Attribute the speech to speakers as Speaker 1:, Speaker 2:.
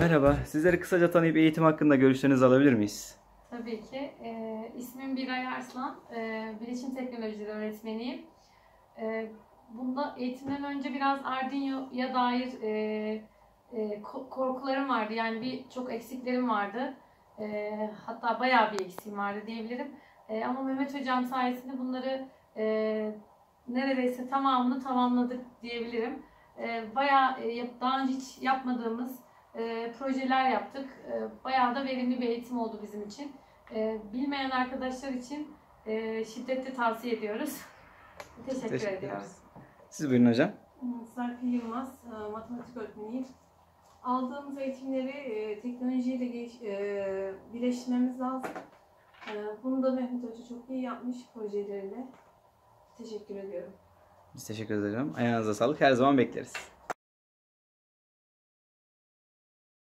Speaker 1: Merhaba, sizleri kısaca tanıyıp eğitim hakkında görüşlerinizi alabilir miyiz?
Speaker 2: Tabii ki. Ee, ismim Biray Arslan. Ee, bilişim teknolojileri öğretmeniyim. Ee, bunda eğitimden önce biraz Arduino'ya dair e, e, ko- korkularım vardı. Yani bir çok eksiklerim vardı. Ee, hatta bayağı bir eksiğim vardı diyebilirim. Ee, ama Mehmet Hocam sayesinde bunları e, neredeyse tamamını tamamladık diyebilirim. Ee, bayağı e, daha önce hiç yapmadığımız e, projeler yaptık. E, bayağı da verimli bir eğitim oldu bizim için. E, bilmeyen arkadaşlar için e, şiddetle tavsiye ediyoruz. Teşekkür,
Speaker 1: Teşekkür
Speaker 2: ediyoruz.
Speaker 1: Siz buyurun hocam.
Speaker 3: Serpil Yılmaz, e, matematik öğretmeniyim. Aldığımız eğitimleri e, teknolojiyle geliş- e, birleştirmemiz lazım. E, Bunu da Mehmet Hoca çok iyi yapmış projeleriyle. Teşekkür ediyorum.
Speaker 1: Biz teşekkür ederiz hocam. Ayağınıza sağlık. Her zaman bekleriz.